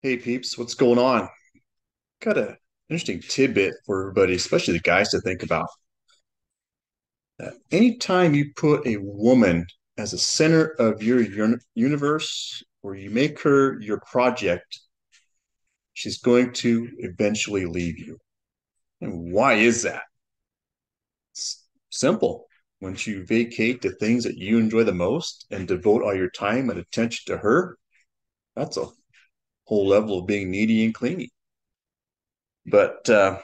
Hey peeps, what's going on? Got a interesting tidbit for everybody, especially the guys to think about. That anytime you put a woman as a center of your uni- universe or you make her your project, she's going to eventually leave you. And why is that? It's simple. Once you vacate the things that you enjoy the most and devote all your time and attention to her, that's a whole level of being needy and clingy. But uh,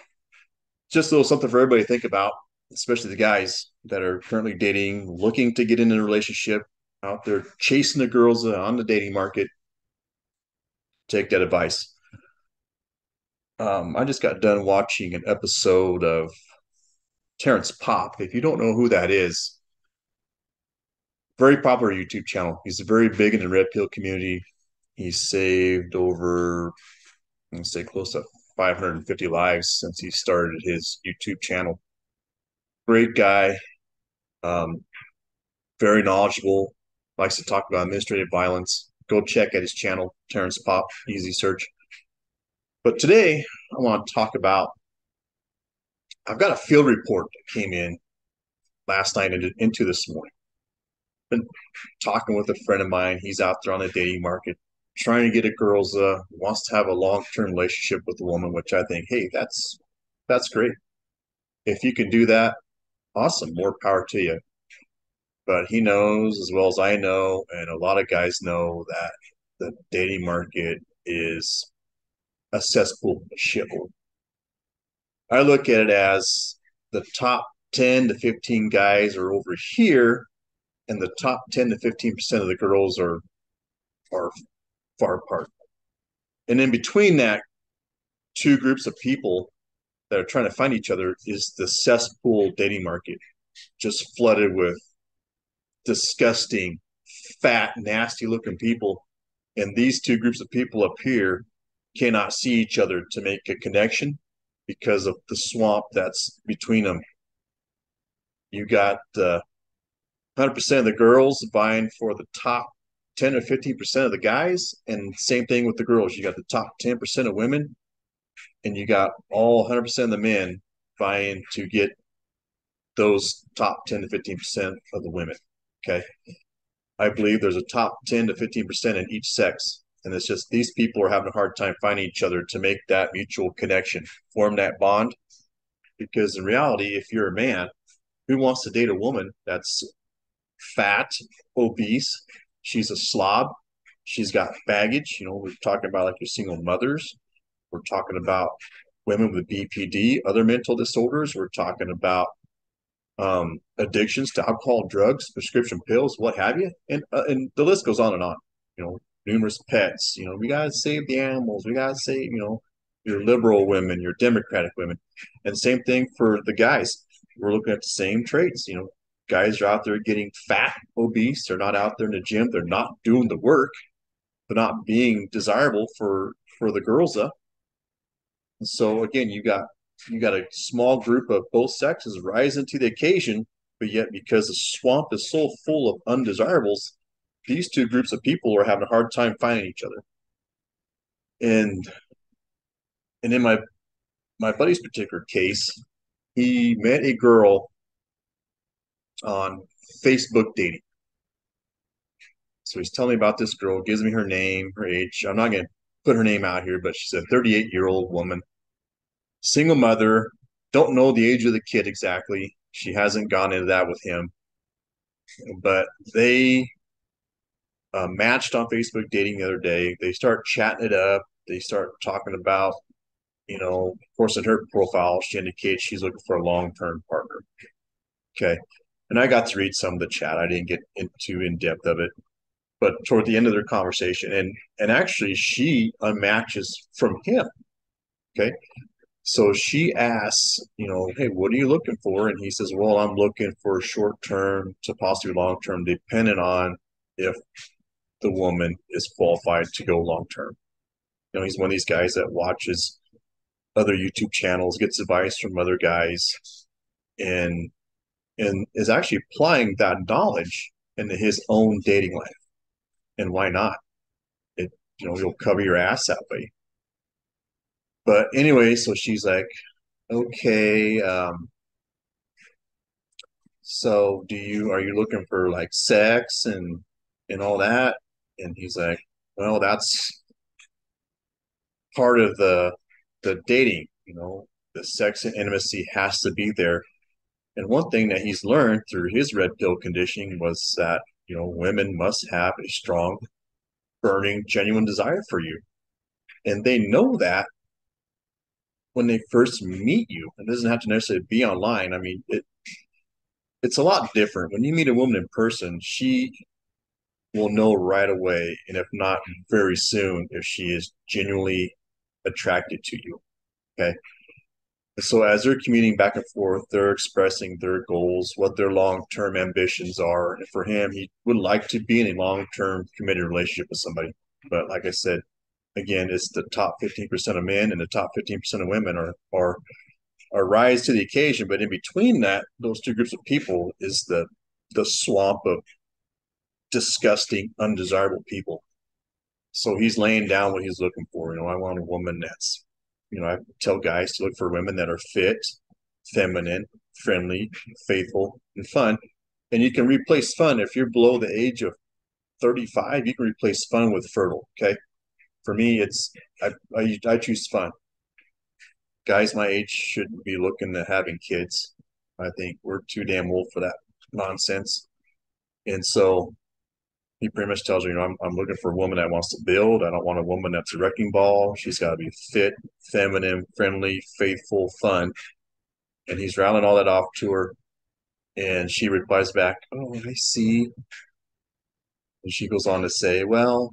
just a little something for everybody to think about, especially the guys that are currently dating, looking to get into a relationship, out there chasing the girls on the dating market. Take that advice. Um, I just got done watching an episode of Terrence Popp. If you don't know who that is, very popular YouTube channel. He's very big in the red pill community. He's saved over, let's say, close to 550 lives since he started his YouTube channel. Great guy, um, very knowledgeable, likes to talk about administrative violence. Go check at his channel, Terrence Popp, easy search. But today I want to talk about I've got a field report that came in last night and into this morning. Been talking with a friend of mine. He's out there on the dating market, trying to get a girl's uh wants to have a long term relationship with a woman, which I think, hey, that's that's great. If you can do that, awesome, more power to you. But he knows as well as I know, and a lot of guys know that the dating market is a cesspool shithole. I look at it as the top 10 to 15 guys are over here, and the top 10 to 15 percent of the girls are are far apart. And in between that, two groups of people that are trying to find each other is the cesspool dating market, just flooded with disgusting, fat, nasty looking people. And these two groups of people up here cannot see each other to make a connection because of the swamp that's between them. You got uh, 100% of the girls vying for the top 10 or 15% of the guys, and same thing with the girls. You got the top 10% of women, and you got all 100% of the men vying to get those top 10 to 15% of the women. Okay. I believe there's a top 10 to 15% in each sex. And it's just these people are having a hard time finding each other to make that mutual connection, form that bond. Because in reality, if you're a man who wants to date a woman that's fat, obese, she's a slob, she's got baggage, you know, we're talking about like your single mothers, we're talking about women with BPD, other mental disorders, we're talking about um, addictions to alcohol, drugs, prescription pills, what have you, and uh, and the list goes on and on. You know, numerous pets. You know, we gotta save the animals. We gotta save you know your liberal women, your democratic women, and same thing for the guys. We're looking at the same traits. You know, guys are out there getting fat, obese. They're not out there in the gym. They're not doing the work. They're not being desirable for for the girls. Uh. So again, you got you got a small group of both sexes rising to the occasion, but yet because the swamp is so full of undesirables, these two groups of people are having a hard time finding each other. And and in my my buddy's particular case, he met a girl on Facebook dating. So he's telling me about this girl, gives me her name, her age. I'm not going to put her name out here, but she's a 38 year old woman single mother, don't know the age of the kid exactly. She hasn't gone into that with him, but they uh, matched on Facebook dating the other day. They start chatting it up. They start talking about, you know, of course, in her profile, she indicates she's looking for a long term partner. Okay. And I got to read some of the chat. I didn't get into in depth of it, but toward the end of their conversation, and and actually, she unmatches from him. Okay. So she asks, you know, hey, what are you looking for? And he says, well, I'm looking for short term to possibly long term, depending on if the woman is qualified to go long term. You know, he's one of these guys that watches other YouTube channels, gets advice from other guys, and and is actually applying that knowledge into his own dating life. And why not? It you know, you'll cover your ass that way. But anyway, so she's like, okay, um, so do you are you looking for like sex and and all that? And he's like, well, that's part of the the dating, you know, the sex and intimacy has to be there. And one thing that he's learned through his red pill conditioning was that, you know, women must have a strong, burning, genuine desire for you. And they know that when they first meet you. It doesn't have to necessarily be online. I mean, it it's a lot different. When you meet a woman in person, she will know right away, and if not very soon, if she is genuinely attracted to you. Okay. So as they're commuting back and forth, they're expressing their goals, what their long-term ambitions are. And for him, he would like to be in a long-term committed relationship with somebody. But like I said, again, it's the top 15% of men and the top 15% of women are are are rise to the occasion. But in between that, those two groups of people is the the swamp of disgusting, undesirable people. So he's laying down what he's looking for. You know, I want a woman that's, you know, I tell guys to look for women that are fit, feminine, friendly, faithful, and fun. And you can replace fun if you're below the age of 35. You can replace fun with fertile. Okay, for me, it's I I, I choose fun. Guys my age shouldn't be looking at having kids. I think we're too damn old for that nonsense. And so he pretty much tells her, you know, I'm, I'm looking for a woman that wants to build. I don't want a woman that's a wrecking ball. She's got to be fit, feminine, friendly, faithful, fun. And he's rattling all that off to her. And she replies back, Oh, I see. And she goes on to say, Well,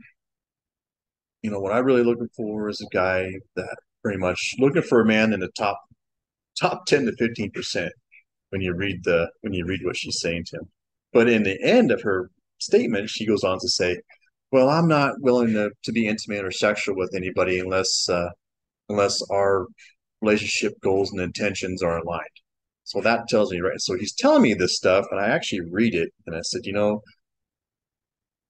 you know, what I'm really looking for is a guy that pretty much looking for a man in the top top 10 to 15 percent when you read the when you read what she's saying to him. But in the end of her statement, she goes on to say, "Well, I'm not willing to, to be intimate or sexual with anybody unless uh, unless our relationship goals and intentions are aligned." So that tells me, right? So he's telling me this stuff, and I actually read it, and I said, you know,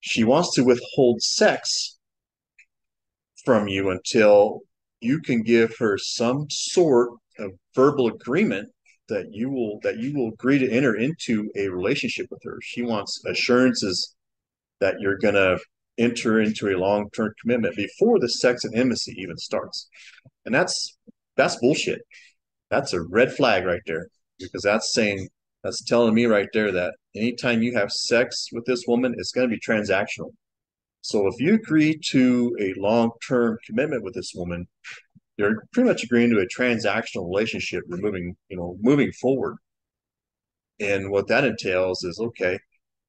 she wants to withhold sex from you until you can give her some sort of verbal agreement that you will that you will agree to enter into a relationship with her. She wants assurances that you're going to enter into a long-term commitment before the sex and intimacy even starts. And that's that's bullshit. That's a red flag right there because that's saying that's telling me right there that anytime you have sex with this woman, it's going to be transactional. So if you agree to a long-term commitment with this woman, you're pretty much agreeing to a transactional relationship. We're moving, you know, moving forward. And what that entails is okay.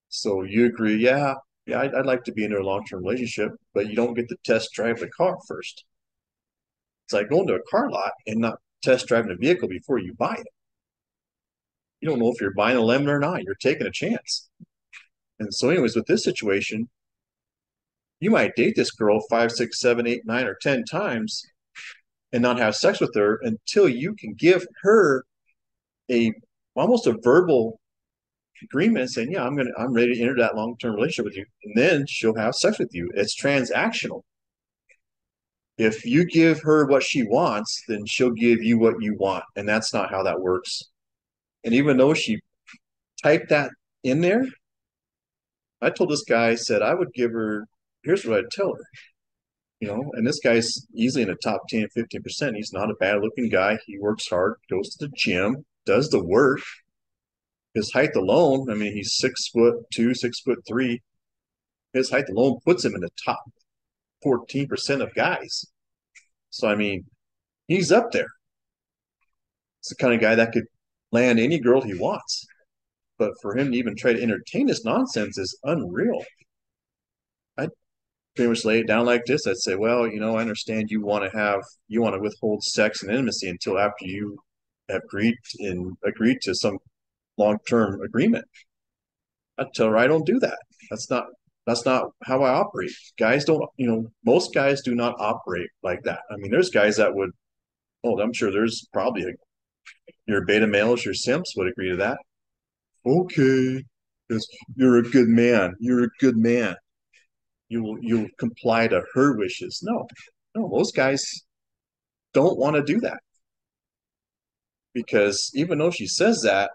So you agree, yeah, yeah, I'd, I'd like to be in a long-term relationship, but you don't get to test drive the car first. It's like going to a car lot and not test driving a vehicle before you buy it. You don't know if you're buying a lemon or not. You're taking a chance. And so, anyways, with this situation, you might date this girl five, six, seven, eight, nine, or ten times, and not have sex with her until you can give her a almost a verbal agreement saying, "Yeah, I'm gonna, I'm ready to enter that long term relationship with you," and then she'll have sex with you. It's transactional. If you give her what she wants, then she'll give you what you want, and that's not how that works. And even though she typed that in there, I told this guy, I said I would give her. Here's what I'd tell her you know, and this guy's easily in the top 10, 15%. He's not a bad looking guy. He works hard, goes to the gym, does the work. His height alone, I mean, he's six foot two, six foot three. His height alone puts him in the top 14% of guys. So, I mean, he's up there. It's the kind of guy that could land any girl he wants. But for him to even try to entertain this nonsense is unreal pretty much lay it down like this, I'd say, well, you know, I understand you want to have you want to withhold sex and intimacy until after you have agreed and agreed to some long term agreement. I'd tell her I don't do that. That's not that's not how I operate. Guys don't, you know, most guys do not operate like that. I mean, there's guys that would, oh, I'm sure there's probably a, your beta males, your simps would agree to that. Okay, you're a good man. You're a good man you you comply to her wishes. No, no, those guys don't want to do that because even though she says that,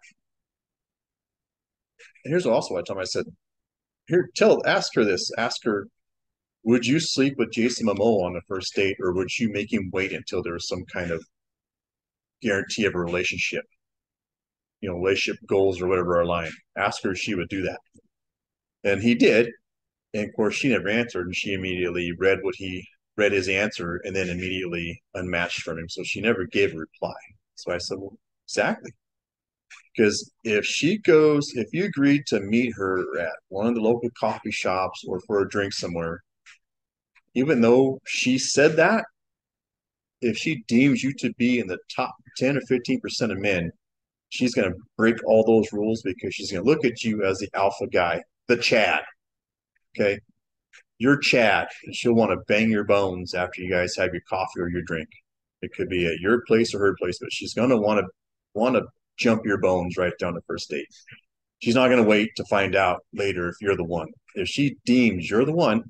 here's also what I told him. I said, "Here, tell, ask her this. Ask her, would you sleep with Jason Momoa on the first date, or would you make him wait until there was some kind of guarantee of a relationship? You know, relationship goals or whatever are lying. Ask her if she would do that." And he did, and of course, she never answered, and she immediately read what he read his answer, and then immediately unmatched from him. So she never gave a reply. So I said, "Well, exactly." Because if she goes, if you agreed to meet her at one of the local coffee shops or for a drink somewhere, even though she said that, if she deems you to be in the top 10 or 15% of men, she's going to break all those rules because she's going to look at you as the alpha guy, the Chad. Okay. You're Chad, and she'll want to bang your bones after you guys have your coffee or your drink. It could be at your place or her place, but she's going to want to want to jump your bones right down the first date. She's not going to wait to find out later if you're the one. If she deems you're the one,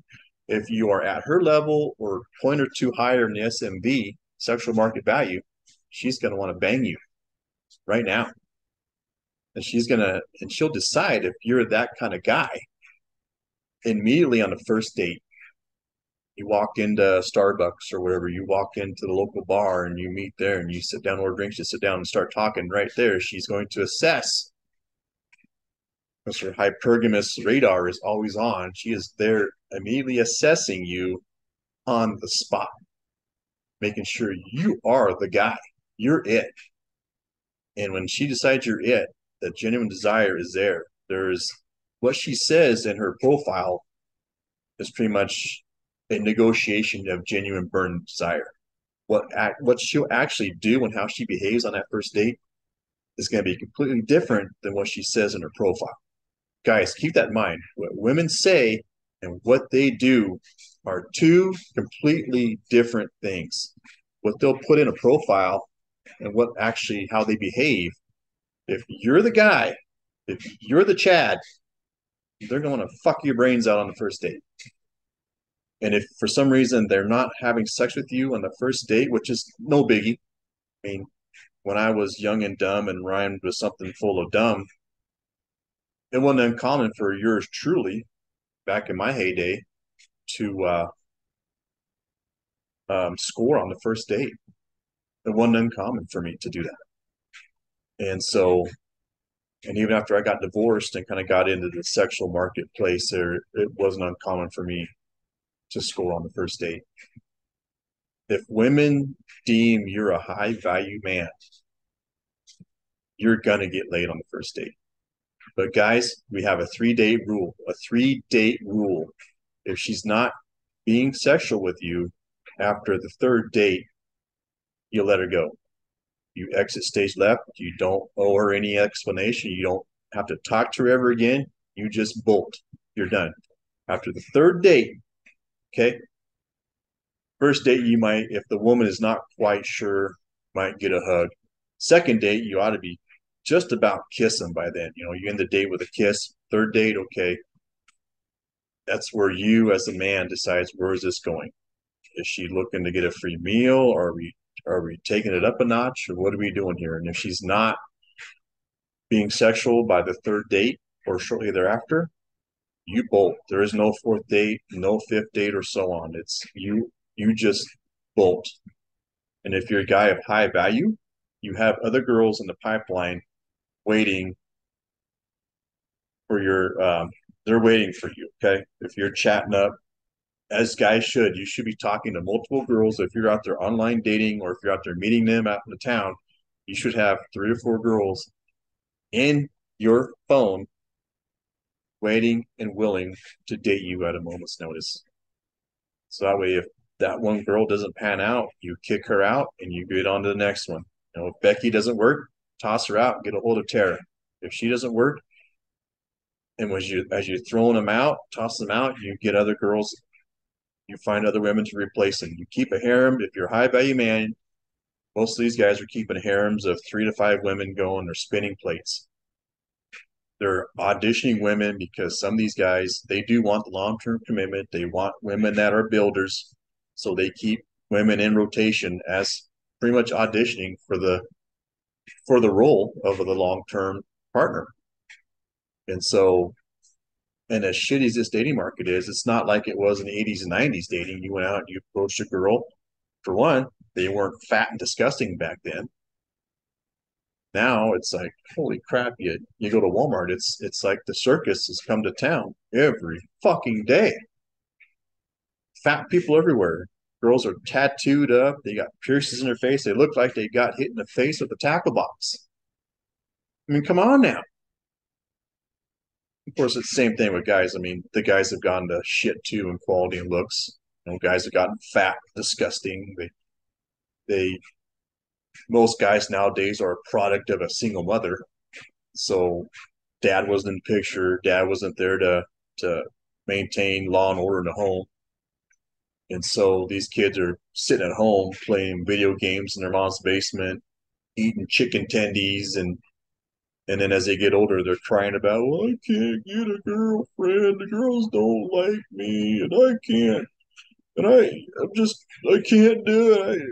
if you are at her level or point or two higher in the SMV, sexual market value, she's going to want to bang you right now. And she's going to, and she'll decide if you're that kind of guy immediately on the first date. You walk into Starbucks or wherever, you walk into the local bar and you meet there and you sit down, order drinks, you sit down and start talking right there. She's going to assess because her hypergamous radar is always on. She is there immediately assessing you on the spot, making sure you are the guy. You're it. And when she decides you're it, that genuine desire is there. There's what she says in her profile is pretty much a negotiation of genuine burn desire. What act, what she'll actually do and how she behaves on that first date is going to be completely different than what she says in her profile. Guys, keep that in mind. What women say and what they do are two completely different things. What they'll put in a profile and what actually how they behave. If you're the guy, if you're the Chad, they're going to fuck your brains out on the first date. And if for some reason they're not having sex with you on the first date, which is no biggie. I mean, when I was young and dumb and rhymed with something full of dumb, it wasn't uncommon for yours truly, back in my heyday, to uh, um, score on the first date. It wasn't uncommon for me to do that. And so, and even after I got divorced and kind of got into the sexual marketplace, there it wasn't uncommon for me to score on the first date. If women deem you're a high value man, you're going to get laid on the first date. But guys, we have a three date rule, a three date rule. If she's not being sexual with you after the third date, you let her go. You exit stage left. You don't owe her any explanation. You don't have to talk to her ever again. You just bolt. You're done. After the third date, Okay. First date, you might, if the woman is not quite sure, might get a hug. Second date, you ought to be just about kissing by then. You know, you end the date with a kiss. Third date, okay. That's where you, as a man, decides where is this going. Is she looking to get a free meal, or are we are we taking it up a notch, or what are we doing here? And if she's not being sexual by the third date or shortly thereafter, you bolt. There is no fourth date, no fifth date, or so on. It's you. You just bolt. And if you're a guy of high value, you have other girls in the pipeline waiting for your. Um, they're waiting for you. Okay, if you're chatting up, as guys should, you should be talking to multiple girls. If you're out there online dating, or if you're out there meeting them out in the town, you should have three or four girls in your phone waiting and willing to date you at a moment's notice. So that way, if that one girl doesn't pan out, you kick her out and you get on to the next one. You know, if Becky doesn't work, toss her out, get a hold of Tara. If she doesn't work, and as you as you're throwing them out, toss them out, you get other girls, you find other women to replace them. You keep a harem. If you're a high value man, most of these guys are keeping harems of three to five women going. They're spinning plates they're auditioning women because some of these guys they do want long-term commitment they want women that are builders so they keep women in rotation as pretty much auditioning for the for the role of the long-term partner and so and as shitty as this dating market is it's not like it was in the 80s and 90s dating. You went out and you approached a girl for one they weren't fat and disgusting back then. Now it's like holy crap you you go to walmart it's it's like the circus has come to town every fucking day. Fat people everywhere. Girls are tattooed up they got piercings in their face they look like they got hit in the face with a tackle box. I mean come on now course it's the same thing with guys i mean the guys have gone to shit too in quality and looks you know guys have gotten fat disgusting they they most guys nowadays are a product of a single mother. So dad wasn't in the picture. Dad wasn't there to to maintain law and order in the home. And so these kids are sitting at home playing video games in their mom's basement, eating chicken tendies and and then as they get older they're crying about, well, I can't get a girlfriend, the girls don't like me, and I can't and I I'm just I can't do it. I,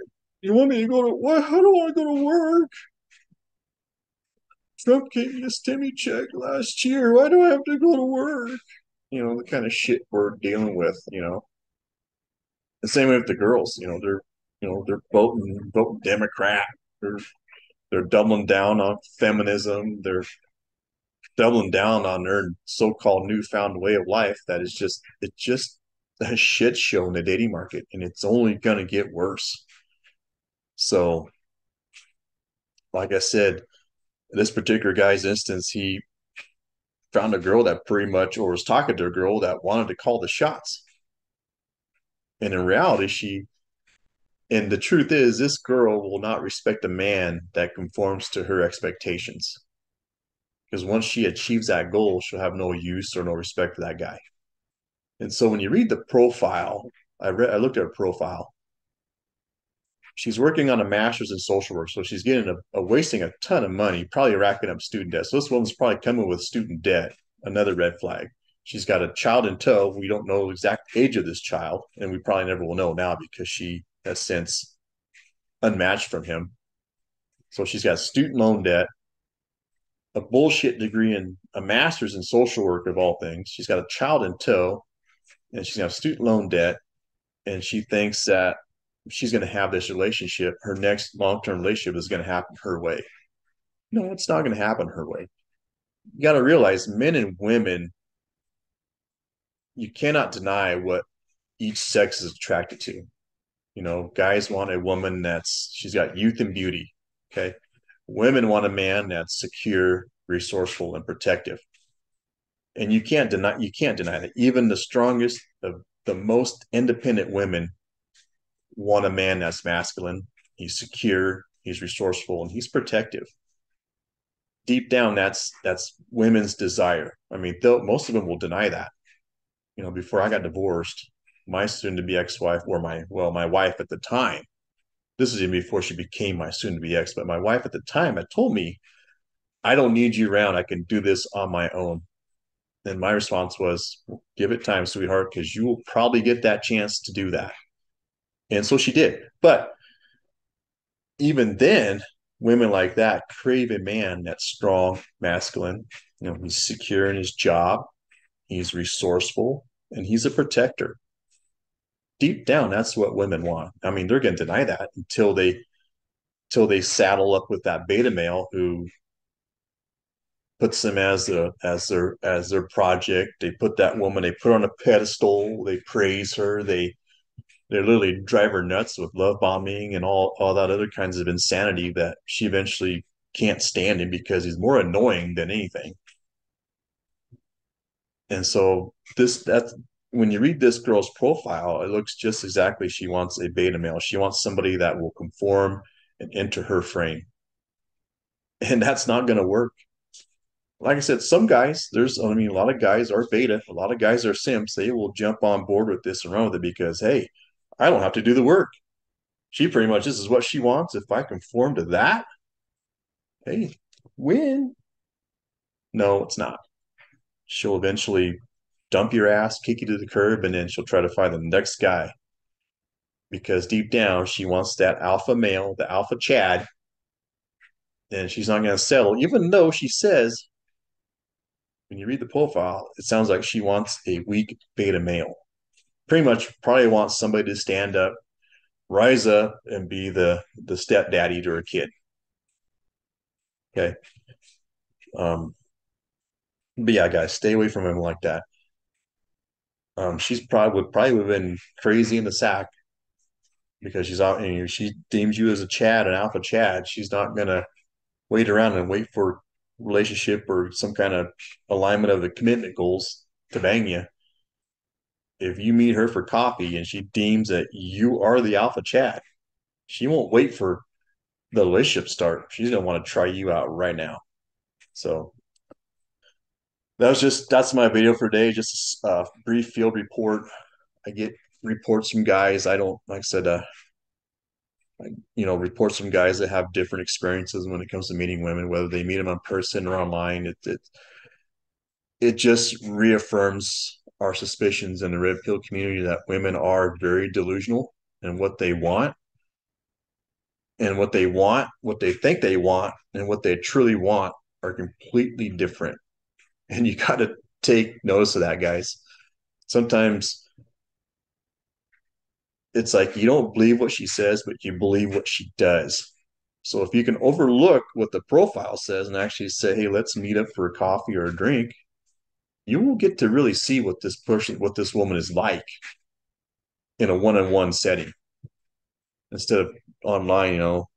you want me to go to what? How do I go to work? Trump gave me a stimmy check last year. Why do I have to go to work? You know, the kind of shit we're dealing with, you know. The same way with the girls, you know, they're you know, they're voting voting Democrat. They're they're doubling down on feminism. They're doubling down on their so-called newfound way of life that is just it just a shit show in the dating market and it's only gonna get worse. So, like I said, this particular guy's instance, he found a girl that pretty much, or was talking to a girl that wanted to call the shots. And in reality, she, and the truth is, this girl will not respect a man that conforms to her expectations. Because once she achieves that goal, she'll have no use or no respect for that guy. And so when you read the profile, I read, I looked at her profile she's working on a master's in social work, so she's getting a, a, wasting a ton of money, probably racking up student debt. So this woman's probably coming with student debt. Another red flag. She's got a child in tow. We don't know the exact age of this child, and we probably never will know now because she has since unmatched from him. So she's got student loan debt, a bullshit degree in a master's in social work of all things. She's got a child in tow, and she's got student loan debt, and she thinks that she's going to have this relationship, her next long term relationship is going to happen her way. No, it's not going to happen her way. You got to realize men and women, you cannot deny what each sex is attracted to. You know, guys want a woman that's she's got youth and beauty. Okay. Women want a man that's secure, resourceful, and protective. And you can't deny you can't deny that. Even the strongest, the, the most independent women want a man that's masculine. He's secure, he's resourceful, and he's protective. Deep down, that's that's women's desire. I mean, most of them will deny that. You know, before I got divorced, my soon-to-be ex-wife, or my well, my wife at the time, this is even before she became my soon-to-be ex, but my wife at the time had told me, "I don't need you around. I can do this on my own." And my response was, "Give it time, sweetheart, because you will probably get that chance to do that." And so she did. But even then, women like that crave a man that's strong, masculine. You know, he's secure in his job, he's resourceful, and he's a protector. Deep down, that's what women want. I mean, they're going to deny that until they until they saddle up with that beta male who puts them as a as their as their project. They put that woman, they put on a pedestal, they praise her, they they literally drive her nuts with love bombing and all all that other kinds of insanity that she eventually can't stand him because he's more annoying than anything. And so this that's when you read this girl's profile, it looks just exactly she wants a beta male. She wants somebody that will conform and enter her frame. And that's not going to work. Like I said, some guys, there's, I mean, a lot of guys are beta, a lot of guys are simps. They will jump on board with this and run with it because, hey, I don't have to do the work. She pretty much this is what she wants. If I conform to that, hey, win. No, it's not. she'll eventually dump your ass, kick you to the curb, and then she'll try to find the next guy because deep down she wants that alpha male, the alpha Chad, and she's not going to settle, even though she says, when you read the profile, it sounds like she wants a weak beta male. Pretty much, probably wants somebody to stand up, rise up, and be the the stepdaddy to her kid. Okay. Um, but yeah, guys, stay away from him like that. Um, she's probably would probably have been crazy in the sack because she's out. You know, she deems you as a Chad, an alpha Chad. She's not gonna wait around and wait for relationship or some kind of alignment of the commitment goals to bang you. If you meet her for coffee and she deems that you are the alpha Chad, she won't wait for the relationship start. She's gonna want to try you out right now. So that was just that's my video for today. Just a brief field report. I get reports from guys. I don't like I said. Uh, you know, reports from guys that have different experiences when it comes to meeting women, whether they meet them in person or online. It it it just reaffirms our suspicions in the red pill community that women are very delusional in what they want and what they want, what they think they want, and what they truly want are completely different and you got to take notice of that, guys. Sometimes it's like you don't believe what she says, but you believe what she does. So if you can overlook what the profile says and actually say, "Hey, let's meet up for a coffee or a drink," you will get to really see what this person, what this woman is like in a one-on-one setting instead of online. You know,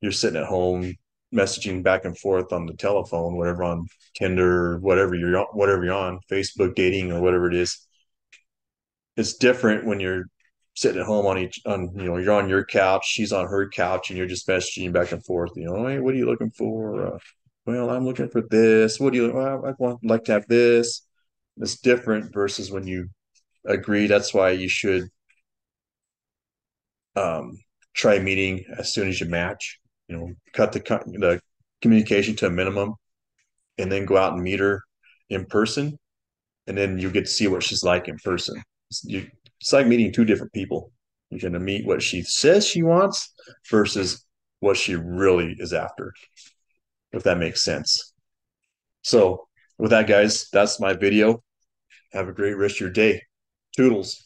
you're sitting at home messaging back and forth on the telephone, whatever on Tinder, whatever you're on, whatever you're on, Facebook dating or whatever it is. It's different when you're sitting at home on each on you know you're on your couch, she's on her couch, and you're just messaging back and forth. You know, hey, what are you looking for? Uh, well, I'm looking for this. What do you? Well, I want like to have this. It's different versus when you agree. That's why you should um, try meeting as soon as you match you know, cut the the communication to a minimum, and then go out and meet her in person, and then you get to see what she's like in person. It's, you, it's like meeting two different people. You're going to meet what she says she wants versus what she really is after, if that makes sense. So, with that, guys, that's my video. Have a great rest of your day. Toodles.